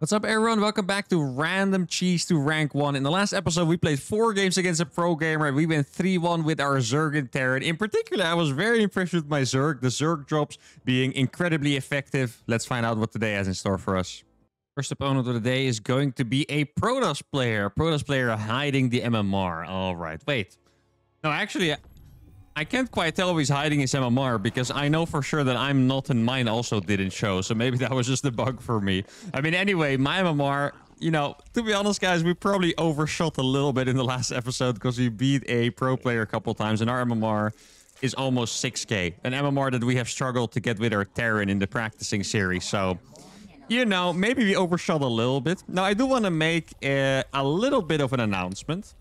What's up everyone? Welcome back to Random Cheese to Rank 1. In the last episode, we played 4 games against a pro gamer. We went 3-1 with our Zerg and Terran. In particular, I was very impressed with my Zerg. The Zerg drops being incredibly effective. Let's find out what today has in store for us. First opponent of the day is going to be a Protoss player. Protoss player hiding the MMR. Alright, wait. No, actually, I can't quite tell if he's hiding his MMR because I know for sure that I'm not and mine also didn't show. So maybe that was just a bug for me. I mean, anyway, my MMR, you know, to be honest, guys, we probably overshot a little bit in the last episode because we beat a pro player a couple times and our MMR is almost 6k. An MMR that we have struggled to get with our Terran in the practicing series. So, you know, maybe we overshot a little bit. Now, I do want to make uh, a little bit of an announcement.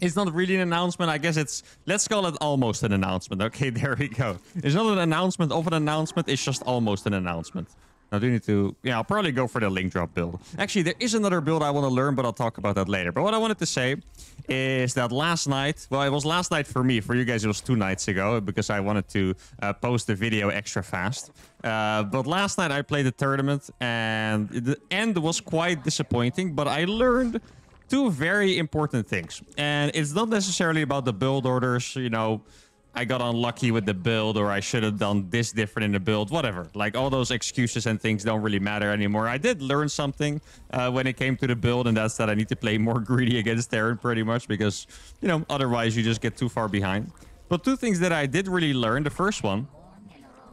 It's not really an announcement. I guess it's, let's call it almost an announcement. Okay, there we go. It's not an announcement of an announcement. It's just almost an announcement. Now, do need to, yeah, I'll probably go for the ling drop build. Actually, there is another build I want to learn, but I'll talk about that later. But what I wanted to say is that last night, well, it was last night for me. For you guys, it was two nights ago because I wanted to uh, post the video extra fast. Uh, but last night I played the tournament and the end was quite disappointing, but I learned two very important things. And it's not necessarily about the build orders, you know, I got unlucky with the build or I should have done this different in the build, whatever. Like all those excuses and things don't really matter anymore. I did learn something uh, when it came to the build and that's that I need to play more greedy against Terran pretty much because, you know, otherwise you just get too far behind. But two things that I did really learn. The first one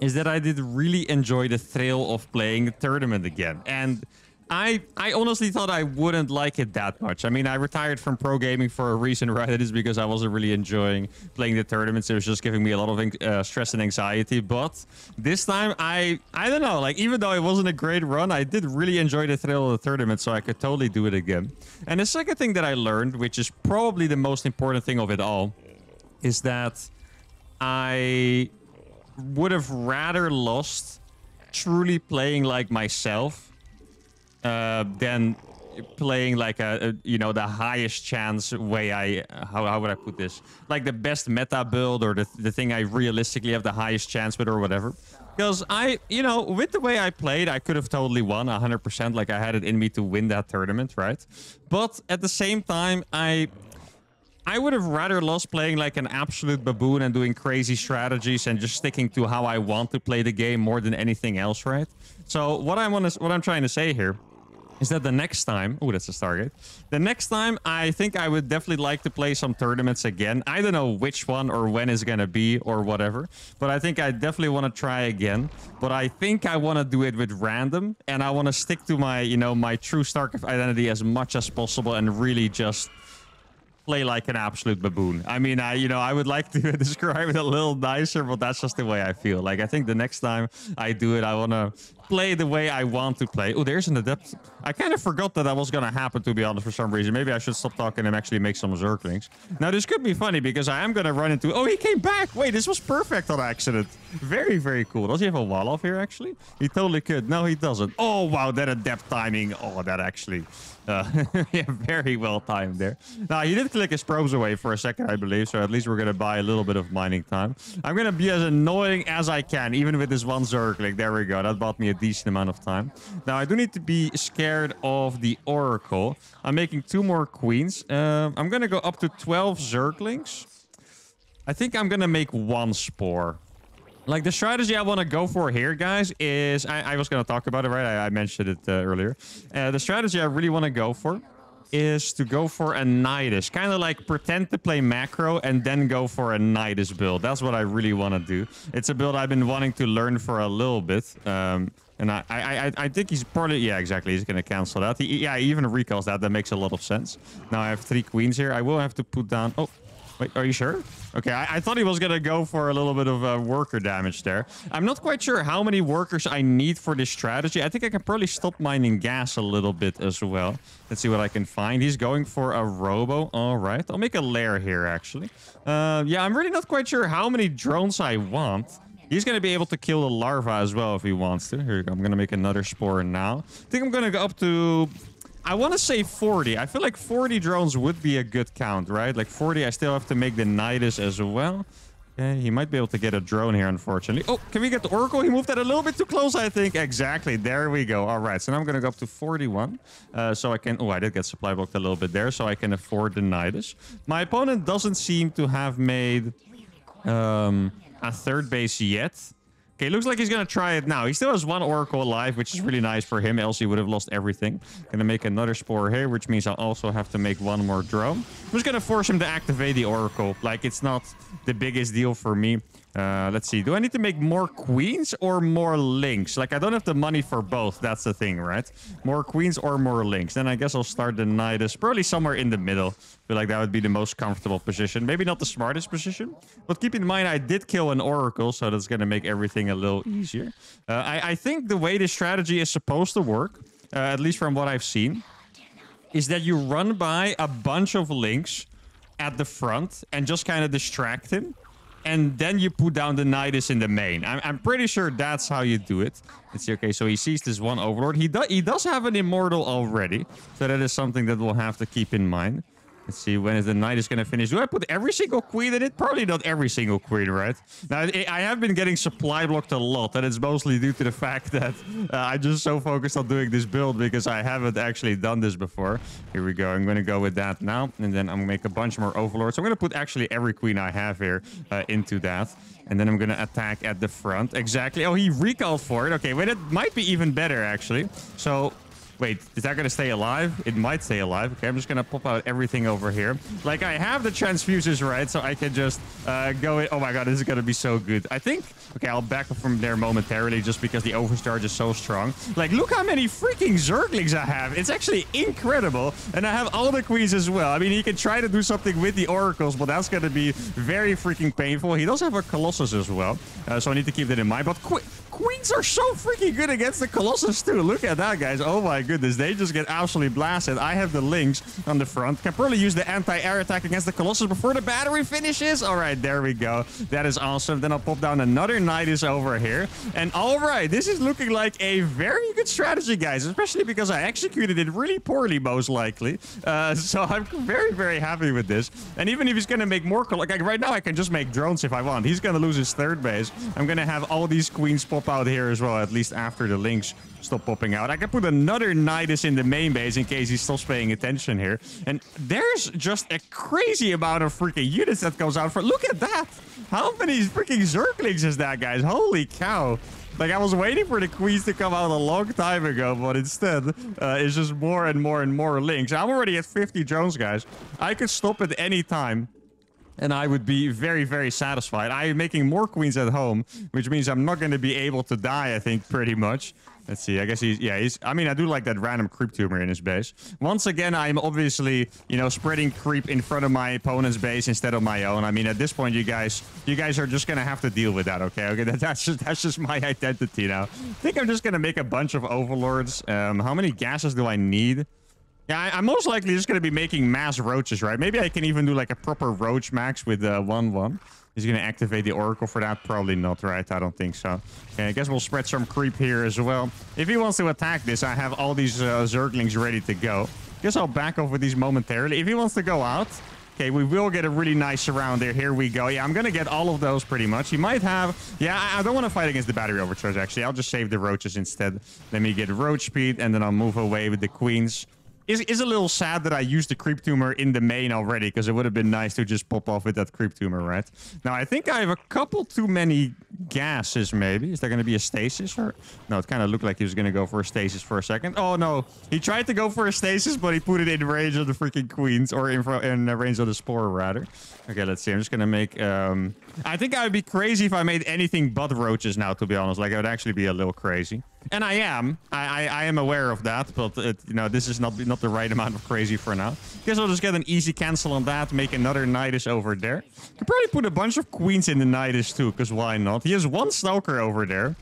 is that I did really enjoy the thrill of playing the tournament again. And I I honestly thought I wouldn't like it that much. I mean, I retired from pro gaming for a reason, right? It is because I wasn't really enjoying playing the tournaments. It was just giving me a lot of uh, stress and anxiety. But this time, I I don't know. Like, even though it wasn't a great run, I did really enjoy the thrill of the tournament, so I could totally do it again. And the second thing that I learned, which is probably the most important thing of it all, is that I would have rather lost truly playing like myself uh, than playing like a, a, you know the highest chance way I how, how would I put this? Like the best meta build or the, the thing I realistically have the highest chance with or whatever. Because I you know with the way I played I could have totally won 100% like I had it in me to win that tournament right? But at the same time I I would have rather lost playing like an absolute baboon and doing crazy strategies and just sticking to how I want to play the game more than anything else, right? So what I want to, what I'm trying to say here is that the next time... Oh, that's a Stargate. The next time, I think I would definitely like to play some tournaments again. I don't know which one or when is going to be or whatever. But I think I definitely want to try again. But I think I want to do it with random. And I want to stick to my, you know, my true StarCraft identity as much as possible. And really just play like an absolute baboon. I mean, I you know, I would like to describe it a little nicer, but that's just the way I feel. Like, I think the next time I do it, I want to play the way I want to play. Oh, there's an adept. I kind of forgot that that was going to happen, to be honest, for some reason. Maybe I should stop talking and actually make some Zerglings. Now, this could be funny because I am going to run into... Oh, he came back. Wait, this was perfect on accident. Very, very cool. Does he have a wall off here, actually? He totally could. No, he doesn't. Oh, wow, that adept timing. Oh, that actually... Uh, yeah, very well timed there. Now, he did click his probes away for a second, I believe, so at least we're going to buy a little bit of mining time. I'm going to be as annoying as I can, even with this one Zergling. There we go. That bought me a decent amount of time. Now, I do need to be scared of the Oracle. I'm making two more Queens. Uh, I'm going to go up to 12 Zerglings. I think I'm going to make one Spore. Like, the strategy I want to go for here, guys, is... I, I was going to talk about it, right? I, I mentioned it uh, earlier. Uh, the strategy I really want to go for is to go for a Nydus. Kind of like pretend to play macro and then go for a Nydus build. That's what I really want to do. It's a build I've been wanting to learn for a little bit. Um, and I, I, I think he's probably... Yeah, exactly. He's going to cancel that. He, yeah, he even recalls that. That makes a lot of sense. Now I have three queens here. I will have to put down... Oh, Wait, are you sure? Okay, I, I thought he was going to go for a little bit of uh, worker damage there. I'm not quite sure how many workers I need for this strategy. I think I can probably stop mining gas a little bit as well. Let's see what I can find. He's going for a robo. All right, I'll make a lair here, actually. Uh, yeah, I'm really not quite sure how many drones I want. He's going to be able to kill the larva as well if he wants to. Here. I'm going to make another spore now. I think I'm going to go up to I want to say 40. I feel like 40 drones would be a good count, right? Like 40, I still have to make the Nydus as well. Okay, he might be able to get a drone here, unfortunately. Oh, can we get the Oracle? He moved that a little bit too close, I think. Exactly. There we go. All right. So now I'm going to go up to 41. Uh, so I can... Oh, I did get supply blocked a little bit there, so I can afford the Nydus. My opponent doesn't seem to have made um, a third base yet. Okay, looks like he's to try it now. He still has one Oracle alive, which is really nice for him, else he would have lost everything. To make another Spore here, which means I'll also have to make one more drone. I'm just to force him to activate the Oracle. Like, it's not the biggest deal for me. Uh, let's see. Do I need to make more queens or more lings? Like, I don't have the money for both. That's the thing, right? More queens or more lings. Then I guess I'll start the Nydus probably somewhere in the middle. feel like that would be the most comfortable position. Maybe not the smartest position. But keep in mind, I did kill an Oracle, so that's going to make everything a little easier. Uh, I, I think the way this strategy is supposed to work, uh, at least from what I've seen, is that you run by a bunch of lings at the front and just kind of distract him and then you put down the Nydus in the main. I'm, I'm pretty sure that's how you do it. Let's see. Okay, so he sees this one Overlord. He, do, he does have an Immortal already, so that is something that we'll have to keep in mind. Let's see, when is the Nydus going to finish? Do I put every single queen in it? Probably not every single queen, right? Now, I have been getting supply blocked a lot, and it's mostly due to the fact that uh, I'm just so focused on doing this build because I haven't actually done this before. Here we go. I'm going to go with that now, and then I'm to make a bunch more Overlords. I'm going to put actually every queen I have here uh, into that. And then I'm going to attack at the front. Exactly. Oh, he recalled for it. Okay, wait, it might be even better, actually. So Wait, is that going to stay alive? It might stay alive. Okay, I'm just going to pop out everything over here. Like, I have the transfusers, right? So I can just uh, go in. Oh my god, this is going to be so good. I think... Okay, I'll back up from there momentarily just because the overcharge is so strong. Like, look how many freaking Zerglings I have. It's actually incredible. And I have all the queens as well. I mean, he can try to do something with the oracles, but that's going to be very freaking painful. He does have a Colossus as well. Uh, so I need to keep that in mind. But que queens are so freaking good against the Colossus too. Look at that, guys. Oh my goodness, they just get absolutely blasted. I have the lings on the front. Can probably use the anti-air attack against the Colossus before the battery finishes. All right, there we go. That is awesome. Then I'll pop down another Nydus over here. And all right, this is looking like a very good strategy, guys, especially because I executed it really poorly, most likely. Uh, so I'm very, very happy with this. And even if he's going to make more... Like, right now, I can just make drones if I want. He's going to lose his third base. I'm going to have all these queens pop out here as well, at least after the lings stop popping out. I can put another Nydus in the main base in case he stops paying attention here. And there's just a crazy amount of freaking units that comes out for... Look at that! How many freaking Zerglings is that, guys? Holy cow! Like, I was waiting for the queens to come out a long time ago, but instead, uh, it's just more and more and more lings. I'm already at 50 drones, guys. I could stop at any time and I would be very, very satisfied. I am making more queens at home, which means I'm not going to be able to die, I think, pretty much. Let's see. I guess he's... Yeah, he's... I mean, I do like that random creep tumor in his base. Once again, I'm obviously, you know, spreading creep in front of my opponent's base instead of my own. I mean, at this point, you guys... You guys are just going to have to deal with that, okay? Okay, that, that's, just, that's just my identity now. I think I'm just going to make a bunch of overlords. Um, how many gases do I need? Yeah, I, am most likely just going to be making mass roaches, right? Maybe I can even do like a proper roach max with 1-1. Uh, Is he going to activate the Oracle for that? Probably not, right? I don't think so. Okay, I guess we'll spread some creep here as well. If he wants to attack this, I have all these uh, Zerglings ready to go. Guess I'll back off with these momentarily. If he wants to go out, okay, we will get a really nice surround there. Here we go. Yeah, I'm going to get all of those pretty much. He might have... Yeah, I, I don't want to fight against the battery overcharge, actually. I'll just save the roaches instead. Let me get roach speed, and then I'll move away with the queens is, is a little sad that I used the creep tumor in the main already because it would have been nice to just pop off with that creep tumor, right? Now, I think I have a couple too many gases, maybe. Is there going to be a stasis? or No, it kind of looked like he was going to go for a stasis for a second. Oh, no. He tried to go for a stasis, but he put it in range of the freaking queens or in, in range of the spore, rather. Okay, let's see. I'm just going to make... Um, I think I would be crazy if I made anything but roaches now, to be honest. Like, I would actually be a little crazy. And I am. I, I, I am aware of that, but it, you know, this is not not the right amount of crazy for now. Guess I'll just get an easy cancel on that, make another Nydus over there. Could probably put a bunch of queens in the Nydus too, because why not? He has one Stalker over there.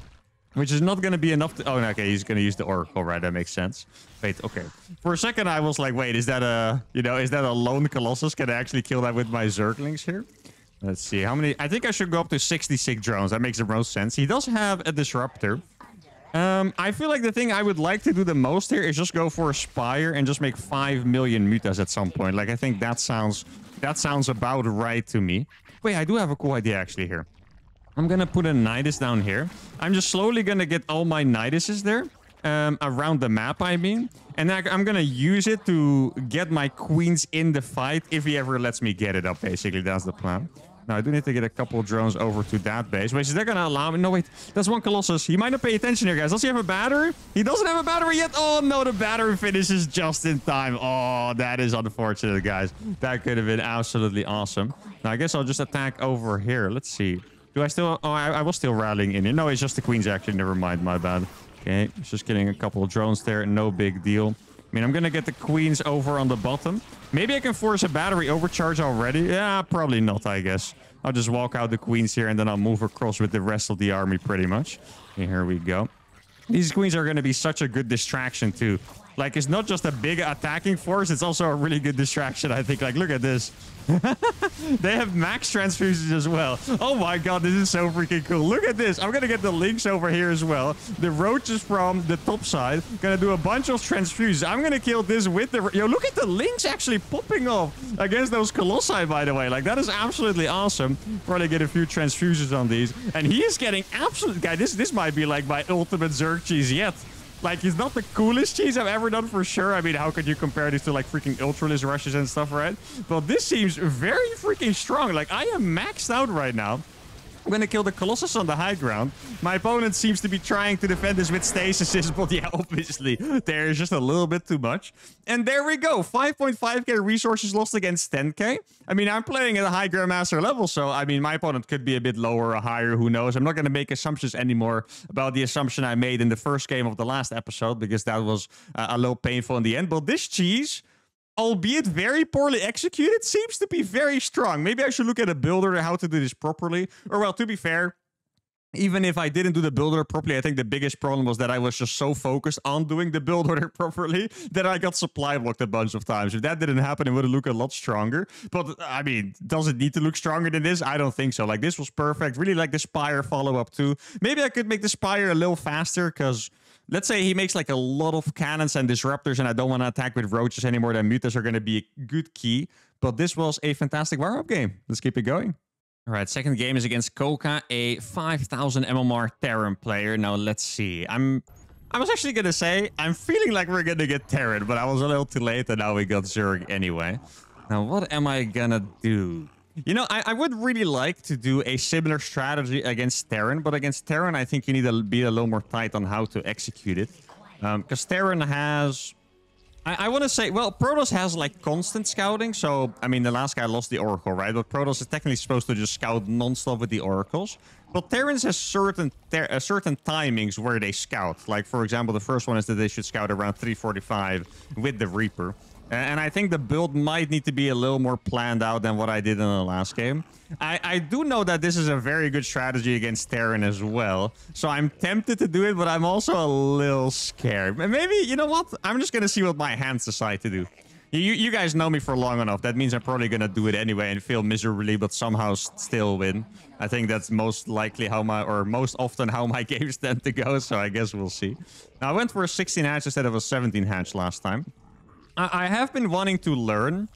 Which is not going to be enough to... Oh, okay, he's going to use the Oracle, right? That makes sense. Wait, okay. For a second, I was like, wait, is that a... You know, is that a lone Colossus? Can I actually kill that with my Zerglings here? Let's see, how many... I think I should go up to 66 drones. That makes the most sense. He does have a Disruptor. Um, I feel like the thing I would like to do the most here is just go for a Spire and just make 5 million mutas at some point. Like, I think that sounds that sounds about right to me. Wait, I do have a cool idea actually here. I'm gonna put a Nydus down here. I'm just slowly gonna get all my Nyduses there. Um, around the map, I mean. And I, I'm gonna use it to get my queens in the fight if he ever lets me get it up, basically. That's the plan. Now, I do need to get a couple drones over to that base. Wait, is that going to allow me? No, wait. That's one Colossus. He might not pay attention here, guys. Does he have a battery? He doesn't have a battery yet. Oh, no. The battery finishes just in time. Oh, that is unfortunate, guys. That could have been absolutely awesome. Now, I guess I'll just attack over here. Let's see. Do I still... Oh, I, I was still rallying in here. No, it's just the queens, actually. Never mind. My bad. Okay. Just getting a couple drones there. No big deal. I mean, I'm going to get the queens over on the bottom. Maybe I can force a battery overcharge already. Yeah, probably not, I guess. I'll just walk out the queens here and then I'll move across with the rest of the army pretty much. Here we go. These queens are going to be such a good distraction too. Like, it's not just a big attacking force, it's also a really good distraction, I think. Like, look at this. they have max transfusions as well. Oh my god, this is so freaking cool. Look at this. I'm gonna get the lings over here as well. The roaches from the top side. Gonna do a bunch of transfusions. I'm gonna kill this with the... Yo, look at the lings actually popping off against those colossi, by the way. Like, that is absolutely awesome. Probably get a few transfusions on these. And he is getting absolute... Guy, this, this might be like my ultimate Zerg cheese yet. Like, he's not the coolest cheese I've ever done for sure. I mean, how could you compare this to like freaking Ultralisk rushes and stuff, right? But this seems very freaking strong. Like, I am maxed out right now. I'm gonna kill the Colossus on the high ground. My opponent seems to be trying to defend this with stasis, but yeah, obviously, there's just a little bit too much. And there we go. 5.5k resources lost against 10k. I mean, I'm playing at a high Grandmaster level, so I mean, my opponent could be a bit lower or higher, who knows. I'm not gonna make assumptions anymore about the assumption I made in the first game of the last episode, because that was uh, a little painful in the end. But this cheese albeit very poorly executed, seems to be very strong. Maybe I should look at a builder how to do this properly. Or well, to be fair, even if I didn't do the builder properly, I think the biggest problem was that I was just so focused on doing the builder properly that I got supply blocked a bunch of times. If that didn't happen, it would have looked a lot stronger. But I mean, does it need to look stronger than this? I don't think so. Like this was perfect. Really like the Spire follow-up too. Maybe I could make the Spire a little faster because let's say he makes like a lot of cannons and disruptors and I don't want to attack with roaches anymore, then mutas are going to be a good key. But this was a fantastic warm-up game. Let's keep it going. All right, second game is against Koka, a 5000 MMR Terran player. Now, let's see. I'm I was actually going to say, I'm feeling like we're going to get Terran, but I was a little too late and now we got Zerg anyway. Now, what am I going to do? You know, I, I, would really like to do a similar strategy against Terran, but against Terran, I think you need to be a little more tight on how to execute it. Because um, Terran has... I, I want to say, well, Protoss has like constant scouting. So, I mean, the last guy lost the Oracle, right? But Protoss is technically supposed to just scout non-stop with the Oracles. But Terrans has certain ter uh, certain timings where they scout. Like, for example, the first one is that they should scout around 345 with the Reaper. And I think the build might need to be a little more planned out than what I did in the last game. I, I do know that this is a very good strategy against Terran as well. So I'm tempted to do it, but I'm also a little scared. Maybe, you know what? I'm just going to see what my hands decide to do. You, you guys know me for long enough. That means I'm probably going to do it anyway and fail miserably, but somehow still win. I think that's most likely how my, or most often how my games tend to go. So I guess we'll see. Now I went for a 16 hatch instead of a 17 hatch last time. I, have been wanting to learn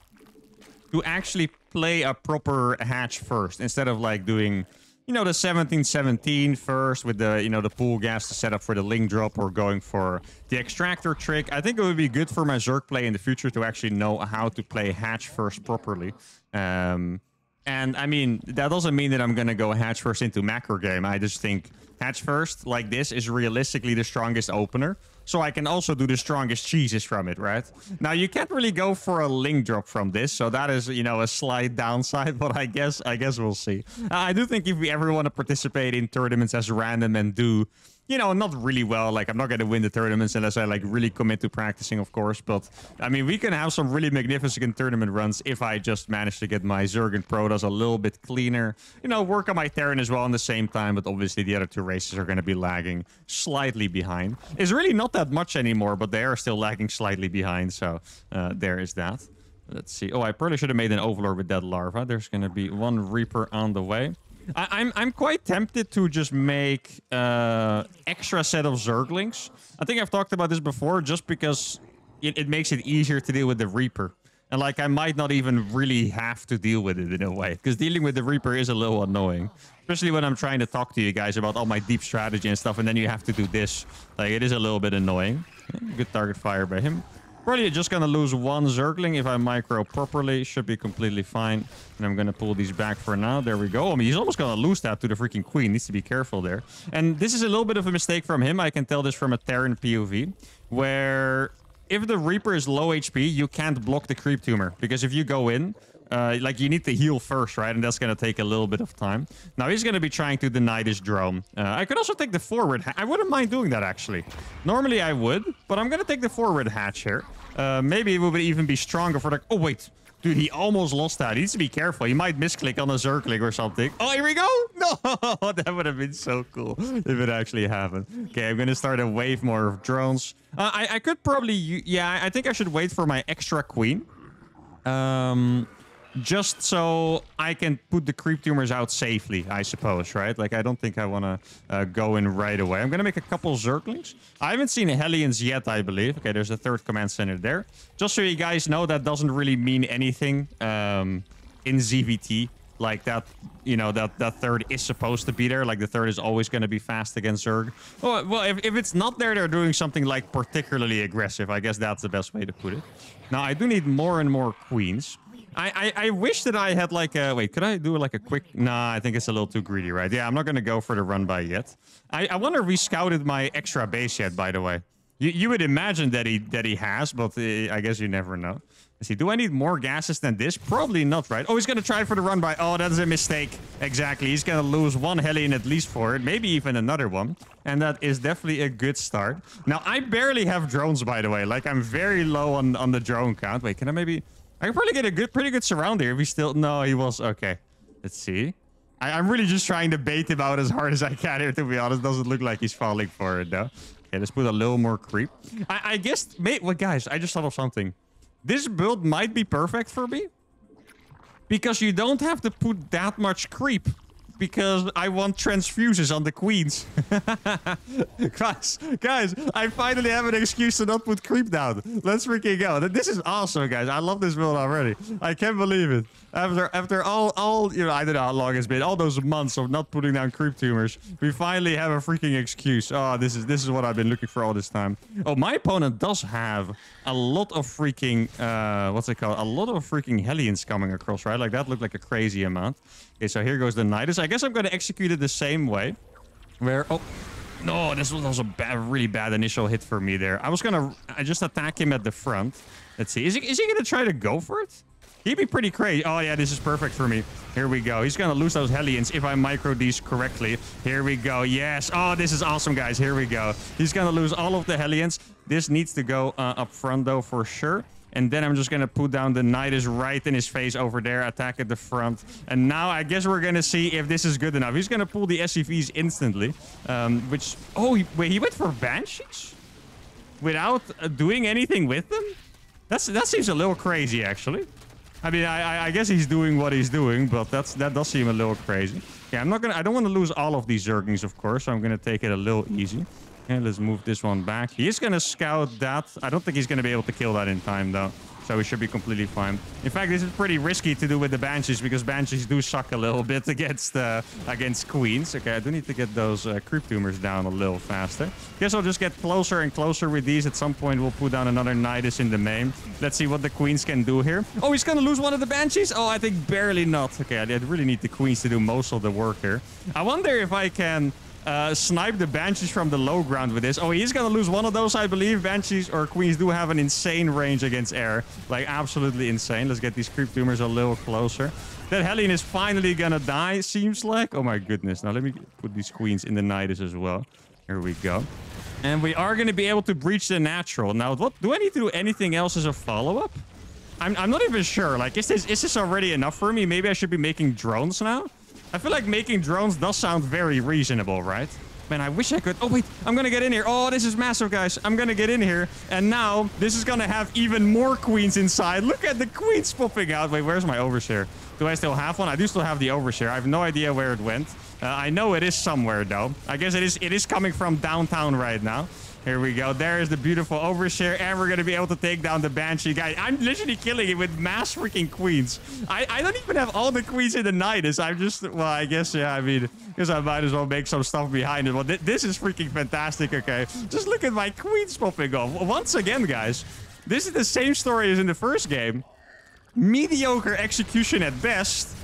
to actually play a proper hatch first instead of like doing you know the 1717 first with the you know the pool gas to set up for the ling drop or going for the extractor trick. I think it would be good for my zerg play in the future to actually know how to play hatch first properly. Um and i mean that doesn't mean that i'm gonna go hatch first into macro game. I just think hatch first like this is realistically the strongest opener so I can also do the strongest cheeses from it, right? Now, you can't really go for a ling drop from this, so that is, you know, a slight downside, but I guess I guess we'll see. Uh, I do think if we ever want to participate in tournaments as random and do you know, not really well. Like, I'm not going to win the tournaments unless I, like, really commit to practicing, of course. But, I mean, we can have some really magnificent tournament runs if I just manage to get my Zerg and Protoss a little bit cleaner. You know, work on my Terran as well in the same time. But obviously, the other two races are going to be lagging slightly behind. It's really not that much anymore, but they are still lagging slightly behind. So, uh, there is that. Let's see. Oh, I probably should have made an Overlord with that larva. There's going to be one Reaper on the way. I, I'm I'm quite tempted to just make uh, extra set of Zerglings. I think I've talked about this before, just because it, it makes it easier to deal with the Reaper. And like, I might not even really have to deal with it in a way, because dealing with the Reaper is a little annoying. Especially when I'm trying to talk to you guys about all my deep strategy and stuff, and then you have to do this. Like, it is a little bit annoying. Good target fire by him. Probably just gonna lose one Zergling if I micro properly. Should be completely fine. And I'm gonna pull these back for now. There we go. I mean, he's almost gonna lose that to the freaking Queen. Needs to be careful there. And this is a little bit of a mistake from him. I can tell this from a Terran POV. Where if the Reaper is low HP, you can't block the Creep Tumor. Because if you go in, uh, like you need to heal first, right? And that's going to take a little bit of time. Now he's going to be trying to deny this drone. Uh, I could also take the forward. I wouldn't mind doing that actually. Normally I would, but I'm going to take the forward hatch here. Uh, maybe it would even be stronger for the... Oh, wait. Dude, he almost lost that. He needs to be careful. He might misclick on a Zergling or something. Oh, here we go. No, that would have been so cool if it actually happened. Okay, I'm going to start a wave more of drones. Uh, I, I could probably... Yeah, I think I should wait for my extra queen. Um, just so I can put the creep tumors out safely, I suppose, right? Like, I don't think I want to uh, go in right away. I'm going to make a couple Zerglings. I haven't seen Hellions yet, I believe. Okay, there's a third command center there. Just so you guys know, that doesn't really mean anything um, in ZVT. Like that, you know, that, that third is supposed to be there. Like the third is always going to be fast against Zerg. Oh, well, if, if it's not there, they're doing something like particularly aggressive. I guess that's the best way to put it. Now, I do need more and more queens. I, I, I wish that I had like a... Wait, could I do like a quick... Nah, I think it's a little too greedy, right? Yeah, I'm not going to go for the run by yet. I, I wonder if we scouted my extra base yet, by the way. You, you would imagine that he that he has, but uh, I guess you never know. Let's see, do I need more gases than this? Probably not, right? Oh, he's going to try for the run by. Oh, that is a mistake. Exactly. He's going to lose one Hellion at least for it. Maybe even another one. And that is definitely a good start. Now, I barely have drones, by the way. Like, I'm very low on, on the drone count. Wait, can I maybe... I probably get a good, pretty good surround here if he still... No, he was... Okay. Let's see. I, am really just trying to bait him out as hard as I can here, to be honest. Doesn't look like he's falling for it, though. Okay, let's put a little more creep. I, I guess... Mate, well, guys, I just thought of something. This build might be perfect for me. Because you don't have to put that much creep because I want transfuses on the queens. guys, guys, I finally have an excuse to not put creep down. Let's freaking go. This is awesome, guys. I love this build already. I can't believe it. After after all all you know, I don't know how long it's been, all those months of not putting down creep tumors, we finally have a freaking excuse. Oh, this is this is what I've been looking for all this time. Oh, my opponent does have a lot of freaking uh what's it called? A lot of freaking Hellions coming across, right? Like that looked like a crazy amount. Okay, so here goes the Nydus. I guess I'm going to execute it the same way. Where... Oh, no, this was a bad, really bad initial hit for me there. I was going to I just attack him at the front. Let's see. Is he, is he going to try to go for it? He'd be pretty crazy. Oh, yeah, this is perfect for me. Here we go. He's going to lose those Hellions if I micro these correctly. Here we go. Yes. Oh, this is awesome, guys. Here we go. He's going to lose all of the Hellions. This needs to go uh, up front, though, for sure. And then I'm just going to put down the Nydus right in his face over there, attack at the front. And now I guess we're going to see if this is good enough. He's going to pull the SCVs instantly, um, which... Oh, he, wait, he went for Banshees? Without uh, doing anything with them? That's That seems a little crazy, actually. I mean, I, I guess he's doing what he's doing, but that's that does seem a little crazy. Yeah, I'm not gonna. I don't want to lose all of these Zerglings, of course. So I'm gonna take it a little easy. Okay, let's move this one back. He's going to scout that. I don't think he's going to be able to kill that in time, though. So we should be completely fine. In fact, this is pretty risky to do with the Banshees because Banshees do suck a little bit against uh, against Queens. Okay, I do need to get those uh, creep tumors down a little faster. Guess I'll just get closer and closer with these. At some point, we'll put down another Nydus in the main. Let's see what the Queens can do here. Oh, he's going to lose one of the Banshees? Oh, I think barely not. Okay, I really need the Queens to do most of the work here. I wonder if I can uh, snipe the Banshees from the low ground with this. Oh, he's gonna lose one of those, I believe. Banshees or Queens do have an insane range against air. Like, absolutely insane. Let's get these Creep Tumors a little closer. That Hellion is finally gonna die, seems like. Oh my goodness. Now let me put these Queens in the Nydus as well. Here we go. And we are going to be able to breach the natural. Now, what do I need to do anything else as a follow-up? I'm, I'm not even sure. Like, is this, is this already enough for me? Maybe I should be making drones now? I feel like making drones does sound very reasonable, right? Man, I wish I could. Oh, wait. I'm to get in here. Oh, this is massive, guys. I'm to get in here. And now this is to have even more queens inside. Look at the queens popping out. Wait, where's my overseer? Do I still have one? I do still have the overseer. I have no idea where it went. Uh, I know it is somewhere, though. I guess it is, it is coming from downtown right now. Here we go. There is the beautiful overseer, and we're going to be able to take down the Banshee. Guys, I'm literally killing it with mass freaking queens. I, I don't even have all the queens in the Nydus. I'm just, well, I guess, yeah, I mean, because I might as well make some stuff behind it. Well, th this is freaking fantastic, okay? Just look at my queens popping off. Once again, guys, this is the same story as in the first game. Mediocre execution at best,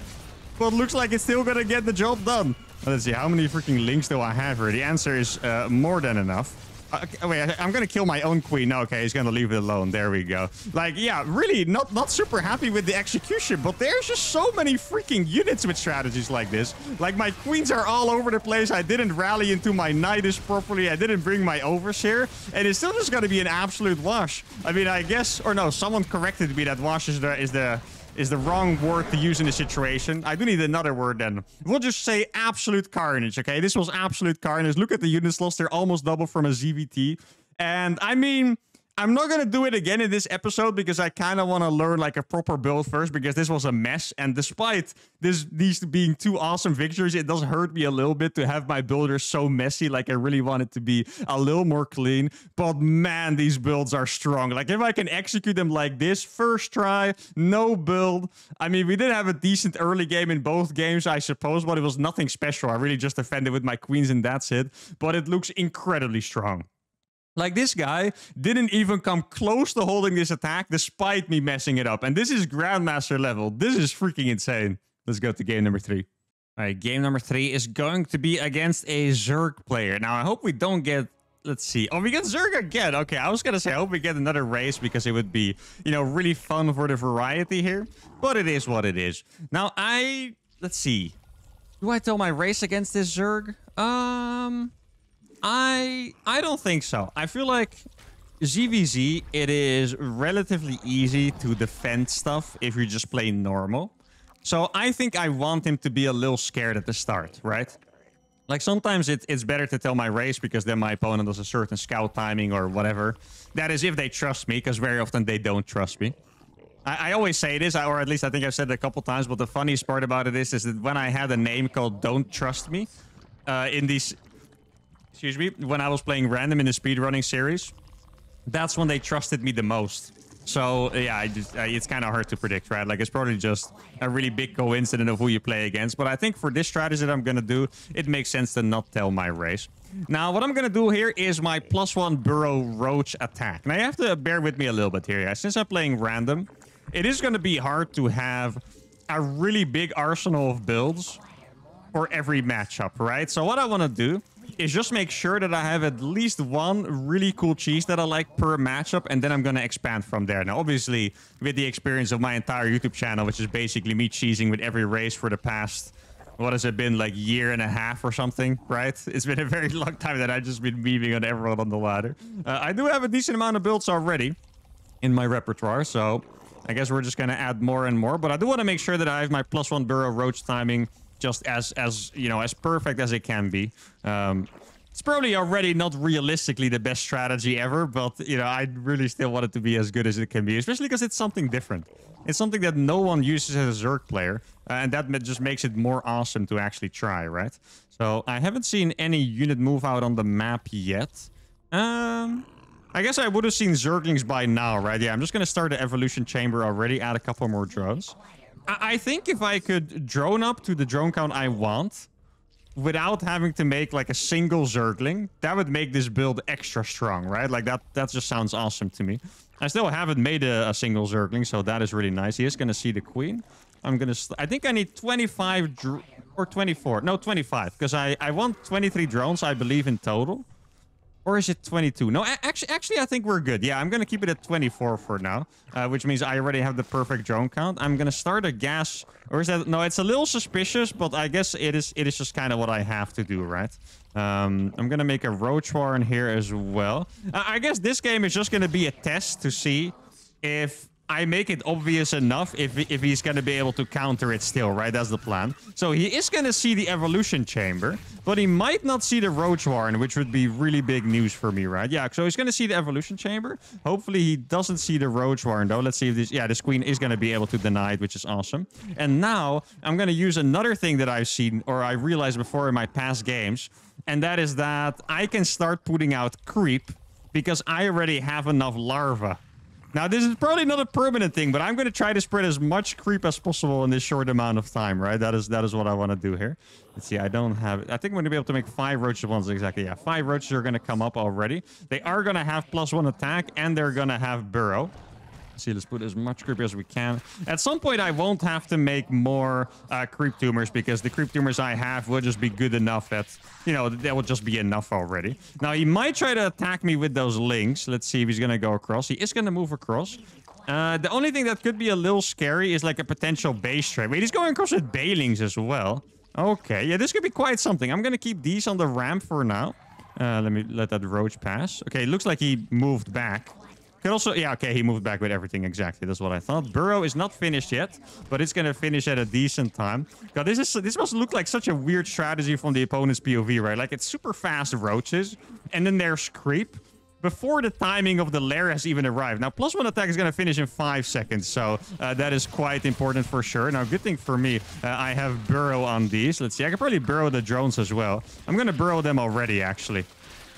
but looks like it's still going to get the job done. Let's see, how many freaking lings do I have here? The answer is uh, more than enough. Okay, wait, I'm gonna kill my own queen. Okay, he's gonna leave it alone. There we go. Like, yeah, really not not super happy with the execution, but there's just so many freaking units with strategies like this. Like, my queens are all over the place. I didn't rally into my Nydus properly. I didn't bring my overseer, and it's still just gonna be an absolute wash. I mean, I guess, or no, someone corrected me that wash is the is the is the wrong word to use in the situation. I do need another word then. We'll just say absolute carnage, okay? This was absolute carnage. Look at the units lost. They're almost double from a ZVT. And I mean, I'm not going to do it again in this episode because I kind of want to learn like a proper build first because this was a mess. And despite this these being two awesome victories, it does hurt me a little bit to have my builder so messy. Like I really want it to be a little more clean. But man, these builds are strong. Like if I can execute them like this, first try, no build. I mean, we did have a decent early game in both games, I suppose, but it was nothing special. I really just defended with my queens and that's it. But it looks incredibly strong. Like this guy didn't even come close to holding this attack despite me messing it up. And this is Grandmaster level. This is freaking insane. Let's go to game number three. All right, game number three is going to be against a Zerg player. Now, I hope we don't get... Let's see. Oh, we get Zerg again. Okay, I was going to say, I hope we get another race because it would be, you know, really fun for the variety here. But it is what it is. Now, I... Let's see. Do I tell my race against this Zerg? Um... I I don't think so. I feel like ZVZ, it is relatively easy to defend stuff if you just play normal. So I think I want him to be a little scared at the start, right? Like sometimes it, it's better to tell my race because then my opponent does a certain scout timing or whatever. That is if they trust me, because very often they don't trust me. I, I, always say this, or at least I think I've said it a couple times, but the funniest part about it is, is that when I had a name called Don't Trust Me, uh, in these excuse me, when I was playing random in the speedrunning series, that's when they trusted me the most. So yeah, just, uh, it's kind of hard to predict, right? Like it's probably just a really big coincidence of who you play against. But I think for this strategy that I'm gonna do, it makes sense to not tell my race. Now, what I'm gonna do here is my plus one burrow roach attack. Now you have to bear with me a little bit here, guys. Since I'm playing random, it is gonna be hard to have a really big arsenal of builds for every matchup, right? So what I want to do is just make sure that I have at least one really cool cheese that I like per matchup, and then I'm going to expand from there. Now, obviously, with the experience of my entire YouTube channel, which is basically me cheesing with every race for the past, what has it been, like year and a half or something, right? It's been a very long time that I've just been memeing on everyone on the ladder. Uh, I do have a decent amount of builds already in my repertoire, so I guess we're just going to add more and more. But I do want to make sure that I have my plus one burrow roach timing just as as you know as perfect as it can be. Um, it's probably already not realistically the best strategy ever, but you know I really still want it to be as good as it can be, especially because it's something different. It's something that no one uses as a Zerg player, uh, and that just makes it more awesome to actually try, right? So I haven't seen any unit move out on the map yet. Um, I guess I would have seen Zerglings by now, right? Yeah, I'm just going to start the Evolution Chamber already, add a couple more drones. I think if I could drone up to the drone count I want without having to make like a single Zergling, that would make this build extra strong, right? Like that that just sounds awesome to me. I still haven't made a, a single Zergling, so that is really nice. He is going to see the queen. I'm going to... I think I need 25 or 24. No, 25, because I, I want 23 drones, I believe, in total. Or is it 22? No, actually, actually, I think we're good. Yeah, I'm going to keep it at 24 for now, uh, which means I already have the perfect drone count. I'm going to start a gas... Or is that... No, it's a little suspicious, but I guess it is It is just kind of what I have to do, right? Um, I'm going to make a roach warren here as well. Uh, I guess this game is just going to be a test to see if I make it obvious enough if, if he's going to be able to counter it still, right? That's the plan. So he is going to see the evolution chamber, but he might not see the roach warren, which would be really big news for me, right? Yeah, so he's going to see the evolution chamber. Hopefully he doesn't see the roach warren, though. Let's see if this... Yeah, this queen is going to be able to deny it, which is awesome. And now I'm going to use another thing that I've seen, or I realized before in my past games, and that is that I can start putting out creep because I already have enough larvae. Now, this is probably not a permanent thing, but I'm going to try to spread as much creep as possible in this short amount of time, right? That is that is what I want to do here. Let's see, I don't have... I think I'm going to be able to make five roaches once exactly. Yeah, five roaches are going to come up already. They are going to have plus one attack, and they're going to have burrow see, let's put as much creep as we can. At some point, I won't have to make more uh, creep tumors because the creep tumors I have will just be good enough that, you know, that will just be enough already. Now, he might try to attack me with those lings. Let's see if he's going to go across. He is going to move across. Uh, the only thing that could be a little scary is like a potential base trade. Wait, he's going across with Banelings as well. Okay, yeah, this could be quite something. I'm going to keep these on the ramp for now. Uh, let me let that roach pass. Okay, looks like he moved back. Could also, yeah, okay, he moved back with everything exactly. That's what I thought. Burrow is not finished yet, but it's gonna finish at a decent time. God, this is this must look like such a weird strategy from the opponent's POV, right? Like it's super fast roaches, and then there's creep before the timing of the lair has even arrived. Now, plus one attack is going to finish in five seconds, so uh, that is quite important for sure. Now, good thing for me, uh, I have burrow on these. Let's see, I can probably burrow the drones as well. I'm going to burrow them already, actually.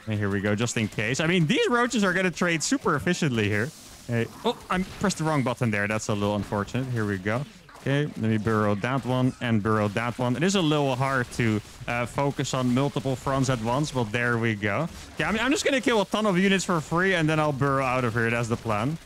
And here we go, just in case. I mean, these roaches are going to trade super efficiently here. Hey. Oh, I pressed the wrong button there. That's a little unfortunate. Here we go. Okay, let me burrow that one and burrow that one. It is a little hard to uh, focus on multiple fronts at once, but there we go. Okay, I'm, I'm just going to kill a ton of units for free, and then I'll burrow out of here. That's the plan.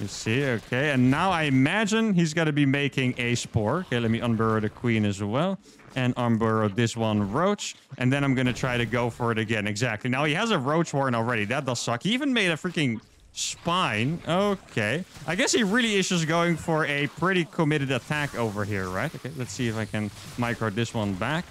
You see, okay. And now I imagine he's going to be making a spore. Okay, let me unburrow the queen as well and unburrow this one roach. And then I'm going to try to go for it again. Exactly. Now he has a roach warren already. That does suck. He even made a freaking spine. Okay. I guess he really is just going for a pretty committed attack over here, right? Okay, let's see if I can micro this one back.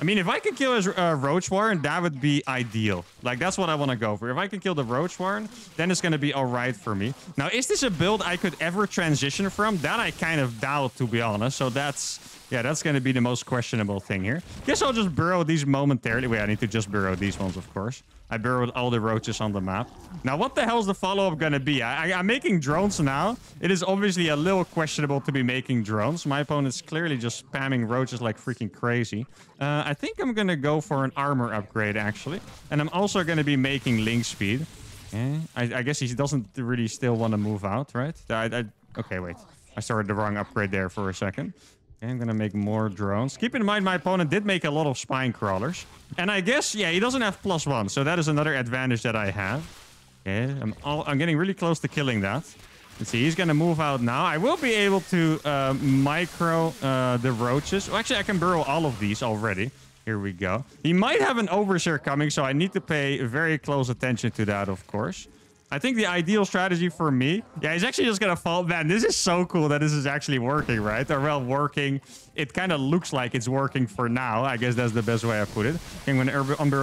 I mean, if I could kill his uh, Roach Warren, that would be ideal. Like, that's what I want to go for. If I can kill the Roach Warren, then it's going to be all right for me. Now, is this a build I could ever transition from? That I kind of doubt, to be honest. So that's yeah, that's going to be the most questionable thing here. Guess I'll just burrow these momentarily. Wait, I need to just burrow these ones, of course. I burrowed all the roaches on the map. Now, what the hell is the follow-up going to be? I, I, I'm making drones now. It is obviously a little questionable to be making drones. My opponent's clearly just spamming roaches like freaking crazy. Uh, I think I'm going to go for an armor upgrade, actually. And I'm also going to be making ling speed. Yeah, I, I, guess he doesn't really still want to move out, right? I, okay, wait. I started the wrong upgrade there for a second. I'm gonna make more drones. Keep in mind, my opponent did make a lot of spine crawlers. And I guess, yeah, he doesn't have plus one. So that is another advantage that I have. Okay, I'm, all, I'm getting really close to killing that. Let's see, he's gonna move out now. I will be able to uh, micro uh, the roaches. Actually, I can burrow all of these already. Here we go. He might have an overseer coming, so I need to pay very close attention to that, of course. I think the ideal strategy for me, yeah, he's actually just gonna fall. Man, this is so cool that this is actually working, right? Or well, working. It kind of looks like it's working for now. I guess that's the best way I put it. And when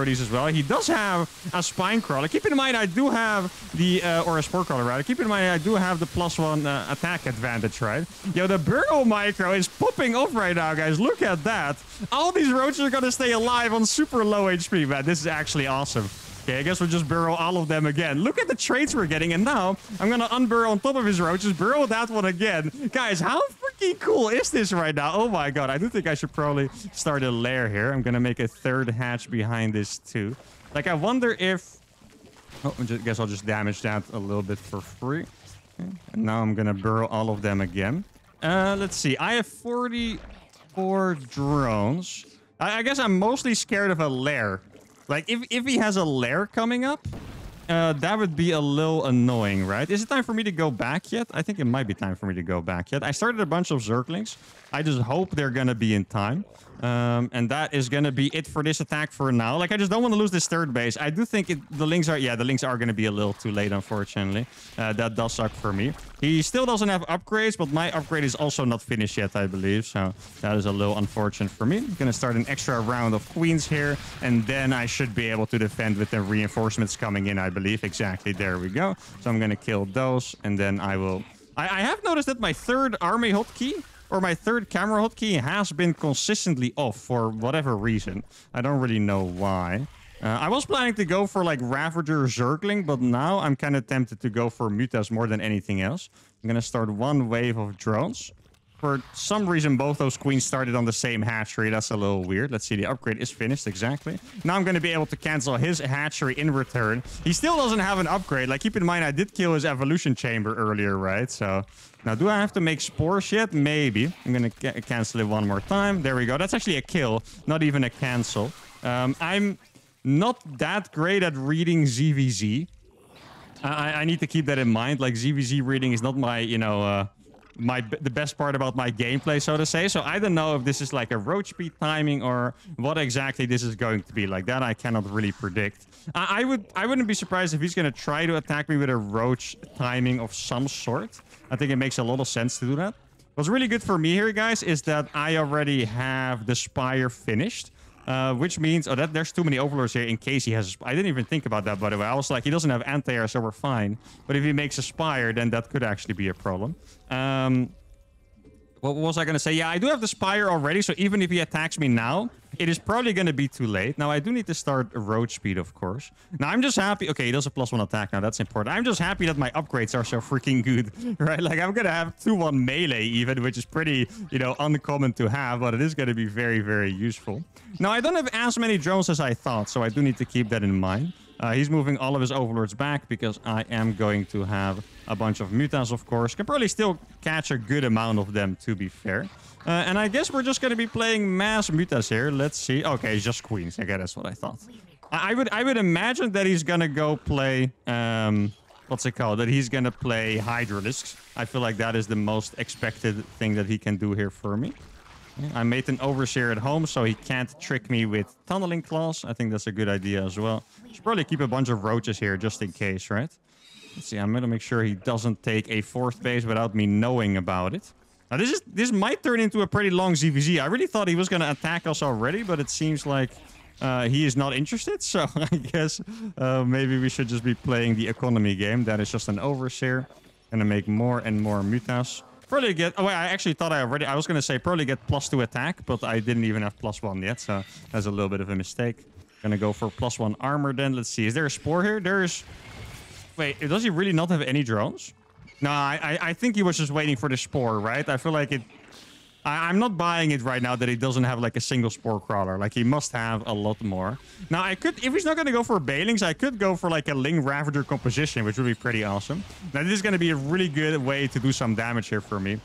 these as well. He does have a spine crawler. Keep in mind, I do have the uh, or a spore crawler, right? Keep in mind, I do have the plus one uh, attack advantage, right? Yo, the burrow micro is popping off right now, guys. Look at that. All these roaches are gonna stay alive on super low HP, man. This is actually awesome. Okay, I guess we'll just burrow all of them again. Look at the traits we're getting. And now I'm to unburrow on top of his roaches, burrow that one again. Guys, how freaking cool is this right now? Oh my god, I do think I should probably start a lair here. I'm to make a third hatch behind this too. Like, I wonder if... Oh, I guess I'll just damage that a little bit for free. Okay. And now I'm to burrow all of them again. Uh, let's see. I have 44 drones. I, I guess I'm mostly scared of a lair. Like, if, if he has a lair coming up, uh, that would be a little annoying, right? Is it time for me to go back yet? I think it might be time for me to go back yet. I started a bunch of Zerglings. I just hope they're going to be in time. Um, and that is going to be it for this attack for now. Like, I just don't want to lose this third base. I do think it, the lings are... Yeah, the lings are going to be a little too late, unfortunately. Uh, that does suck for me. He still doesn't have upgrades, but my upgrade is also not finished yet, I believe. So that is a little unfortunate for me. I'm going to start an extra round of queens here. And then I should be able to defend with the reinforcements coming in, I believe. Exactly, there we go. So I'm going to kill those. And then I will I, I have noticed that my third army hotkey or my third camera hotkey has been consistently off for whatever reason. I don't really know why. Uh, I was planning to go for like Ravager Zergling, but now I'm kind of tempted to go for Mutas more than anything else. I'm going to start one wave of drones. For some reason, both those queens started on the same hatchery. That's a little weird. Let's see, the upgrade is finished, exactly. Now I'm going to be able to cancel his hatchery in return. He still doesn't have an upgrade. Like, keep in mind, I did kill his evolution chamber earlier, right? So, now do I have to make spores yet? Maybe. I'm going to cancel it one more time. There we go. That's actually a kill, not even a cancel. Um, I'm not that great at reading ZVZ. I, I need to keep that in mind. Like, ZVZ reading is not my, you know... Uh, my the best part about my gameplay, so to say. So I don't know if this is like a roach speed timing or what exactly this is going to be. Like that, I cannot really predict. I, I would I wouldn't be surprised if he's going to try to attack me with a roach timing of some sort. I think it makes a lot of sense to do that. What's really good for me here, guys, is that I already have the Spire finished. Uh, which means, oh, that there's too many overlords here in case he has. I didn't even think about that, by the way. I was like, he doesn't have anti-air, so we're fine. But if he makes a spire, then that could actually be a problem. Um, what was I going to say? Yeah, I do have the Spire already, so even if he attacks me now, it is probably going to be too late. Now, I do need to start roach speed, of course. Now, I'm just happy... Okay, he does a plus one attack now. That's important. I'm just happy that my upgrades are so freaking good, right? Like, I'm going to have 2-1 melee even, which is pretty, you know, uncommon to have, but it is going to be very, very useful. Now, I don't have as many drones as I thought, so I do need to keep that in mind. Uh, he's moving all of his overlords back because I am going to have a bunch of mutas, of course. Can probably still catch a good amount of them, to be fair. Uh, and I guess we're just going to be playing mass mutas here. Let's see. Okay, just queens. Okay, that's what I thought. I, I would I would imagine that he's going to go play... Um, what's it called? That he's going to play Hydralisks. I feel like that is the most expected thing that he can do here for me. I made an overseer at home, so he can't trick me with tunneling claws. I think that's a good idea as well. Should probably keep a bunch of roaches here just in case, right? Let's see, I'm gonna make sure he doesn't take a fourth base without me knowing about it. Now this is this might turn into a pretty long ZVZ. I really thought he was gonna attack us already, but it seems like uh, he is not interested. So I guess uh, maybe we should just be playing the economy game. That is just an overseer. Gonna make more and more mutas. Probably get... Oh, wait, I actually thought I already... I was going to say probably get plus two attack, but I didn't even have plus one yet, so that's a little bit of a mistake. Gonna go for plus one armor then. Let's see. Is there a spore here? There is... Wait, does he really not have any drones? No, I, I think he was just waiting for the spore, right? I feel like it I, am not buying it right now that he doesn't have like a single spore crawler. Like he must have a lot more. Now I could, if he's not going to go for Banelings, I could go for like a Ling Ravager composition, which would be pretty awesome. Now this is going to be a really good way to do some damage here for me.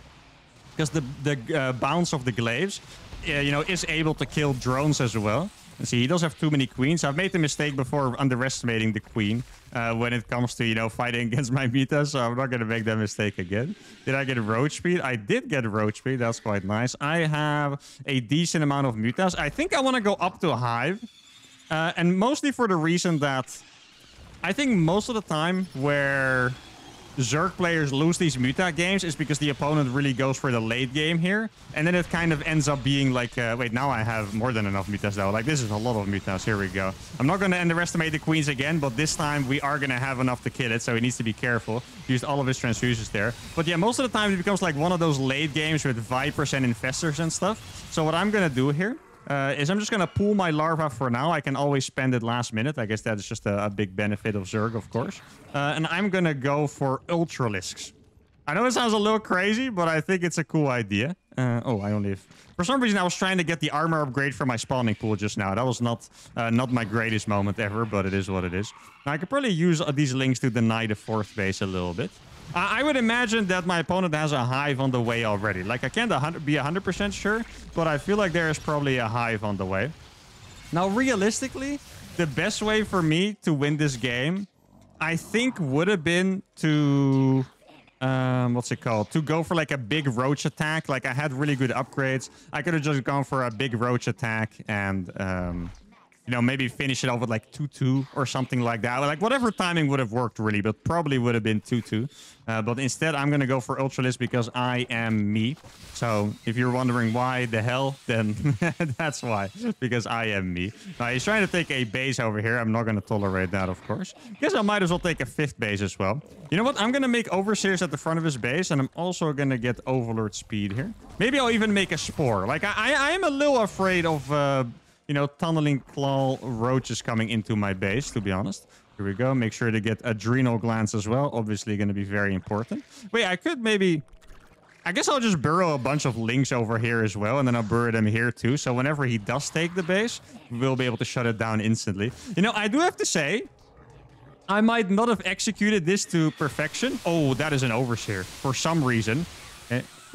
Because the, the uh, bounce of the glaives, uh, you know, is able to kill drones as well. See, he does have too many queens. I've made the mistake before of underestimating the queen uh, when it comes to, you know, fighting against my muta, so I'm not going to make that mistake again. Did I get a roach speed? I did get a roach speed. That's quite nice. I have a decent amount of mutas. I think I want to go up to a hive. Uh, and mostly for the reason that I think most of the time where Zerg players lose these muta games is because the opponent really goes for the late game here. And then it kind of ends up being like, uh, wait, now I have more than enough mutas though. Like this is a lot of mutas. Here we go. I'm not going to underestimate the queens again, but this time we are going to have enough to kill it. So he needs to be careful. Used all of his transfusions there. But yeah, most of the time it becomes like one of those late games with Vipers and Infestors and stuff. So what I'm going to do here uh, is I'm just going to pull my larva for now. I can always spend it last minute. I guess that is just a, a big benefit of Zerg, of course. Uh, and I'm going to go for Ultralisks. I know it sounds a little crazy, but I think it's a cool idea. Uh, oh, I only have... For some reason, I was trying to get the armor upgrade for my spawning pool just now. That was not uh, not my greatest moment ever, but it is what it is. Now, I could probably use these lings to deny the fourth base a little bit. I would imagine that my opponent has a hive on the way already. Like, I can't be 100% sure, but I feel like there is probably a hive on the way. Now, realistically, the best way for me to win this game, I think would have been to... Um, what's it called? To go for like a big roach attack. Like I had really good upgrades. I could have just gone for a big roach attack and um, you know, maybe finish it off with like 2-2 or something like that. Like whatever timing would have worked really, but probably would have been 2-2. Uh, but instead, I'm going to go for Ultralisk because I am me. So if you're wondering why the hell, then that's why. Because I am me. Now, he's trying to take a base over here. I'm not going to tolerate that, of course. Guess I might as well take a fifth base as well. You know what? I'm going to make Overseers at the front of his base, and I'm also going to get Overlord speed here. Maybe I'll even make a Spore. Like, I, I am a little afraid of... Uh, you know, tunneling claw roaches coming into my base, to be honest. Here we go. Make sure to get adrenal glands as well. Obviously going to be very important. Wait, I could maybe... I guess I'll just burrow a bunch of lings over here as well, and then I'll burrow them here too. So whenever he does take the base, we'll be able to shut it down instantly. You know, I do have to say, I might not have executed this to perfection. Oh, that is an overseer for some reason.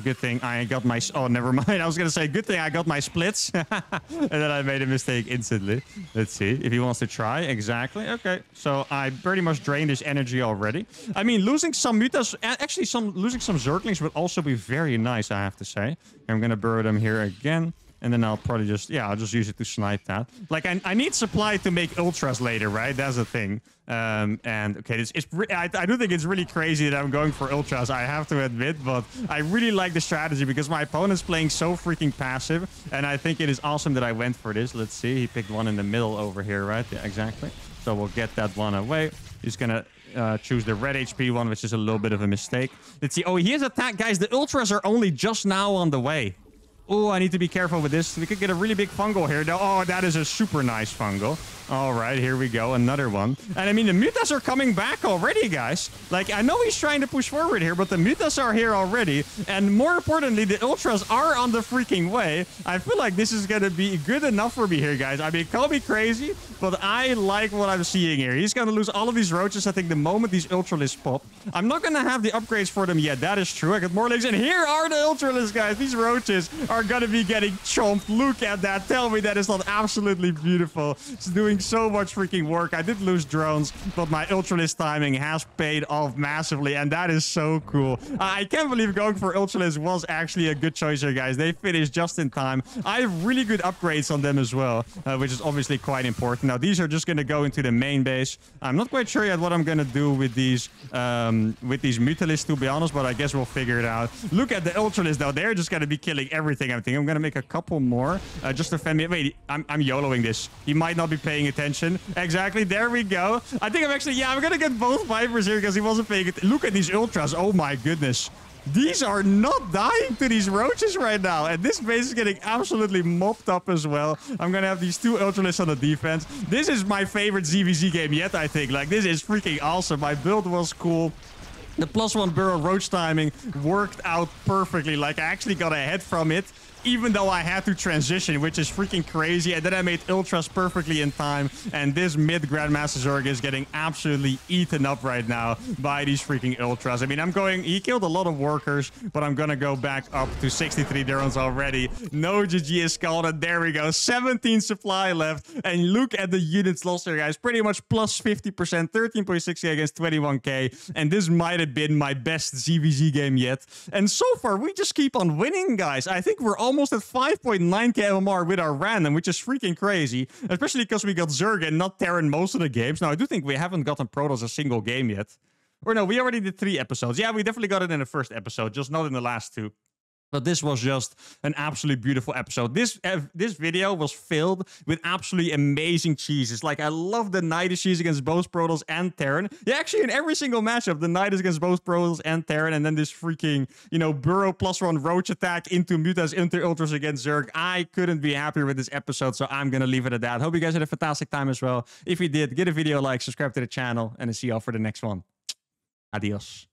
Good thing I got my... Oh, never mind. I was going to say, good thing I got my splits. and then I made a mistake instantly. Let's see if he wants to try. Exactly. Okay. So I pretty much drained his energy already. I mean, losing some mutas... Actually, some losing some Zerglings would also be very nice, I have to say. I'm going to burrow them here again. And then I'll probably just, yeah, I'll just use it to snipe that. Like, I, I need supply to make ultras later, right? That's the thing. Um, and, okay, it's, it's I, I do think it's really crazy that I'm going for ultras, I have to admit. But I really like the strategy because my opponent's playing so freaking passive. And I think it is awesome that I went for this. Let's see. He picked one in the middle over here, right? Yeah, exactly. So we'll get that one away. He's going to uh, choose the red HP one, which is a little bit of a mistake. Let's see. Oh, he has attack. Guys, the ultras are only just now on the way. Oh, I need to be careful with this. We could get a really big fungal here. Oh, that is a super nice fungal. All right, here we go. Another one. And I mean, the mutas are coming back already, guys. Like, I know he's trying to push forward here, but the mutas are here already. And more importantly, the ultras are on the freaking way. I feel like this is going to be good enough for me here, guys. I mean, call me crazy, but I like what I'm seeing here. He's going to lose all of these roaches, I think, the moment these ultralisks pop. I'm not going to have the upgrades for them yet. That is true. I got more legs. And here are the ultralisks, guys. These roaches are going to be getting chomped. Look at that. Tell me that is not absolutely beautiful. It's doing doing so much freaking work. I did lose drones, but my Ultralisk timing has paid off massively, and that is so cool. I can't believe going for Ultralisk was actually a good choice here, guys. They finished just in time. I have really good upgrades on them as well, uh, which is obviously quite important. Now, these are just going to go into the main base. I'm not quite sure yet what I'm going to do with these um, with these Mutalisks, to be honest, but I guess we'll figure it out. Look at the Ultralisk, though. They're just going to be killing everything, I think. I'm going to make a couple more uh, just to defend me. Wait, I'm, I'm YOLOing this. He might not be paying paying attention. Exactly. There we go. I think I'm actually... Yeah, I'm going to get both Vipers here because he wasn't paying attention. Look at these Ultras. Oh, my goodness. These are not dying to these roaches right now. And this base is getting absolutely mopped up as well. I'm going to have these two Ultralisks on the defense. This is my favorite ZVZ game yet, I think. Like, this is freaking awesome. My build was cool. The plus one burrow roach timing worked out perfectly. Like, I actually got ahead from it even though I had to transition, which is freaking crazy. And then I made Ultras perfectly in time. And this mid Grandmaster Zerg is getting absolutely eaten up right now by these freaking Ultras. I mean, I'm going... He killed a lot of workers, but I'm going to go back up to 63 drones already. No GG is called, and there we go. 17 supply left. And look at the units lost here, guys. Pretty much plus 50%, 13.6k against 21k. And this might have been my best ZVZ game yet. And so far, we just keep on winning, guys. I think we're almost almost at 5.9k MMR with our random, which is freaking crazy. Especially because we got Zerg and not Terran most of the games. Now, I do think we haven't gotten Protoss a single game yet. Or no, we already did three episodes. Yeah, we definitely got it in the first episode, just not in the last two. But this was just an absolutely beautiful episode. This this video was filled with absolutely amazing cheeses. Like, I love the Nydus cheese against both Protoss and Terran. Yeah, actually, in every single matchup, the Nydus against both Protoss and Terran, and then this freaking, you know, Burrow plus one Roach attack into Mutas, into Ultras against Zerg. I couldn't be happier with this episode, so I'm gonna leave it at that. Hope you guys had a fantastic time as well. If you did, get a video like, subscribe to the channel, and I'll see y'all for the next one. Adios.